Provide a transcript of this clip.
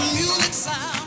the music sound.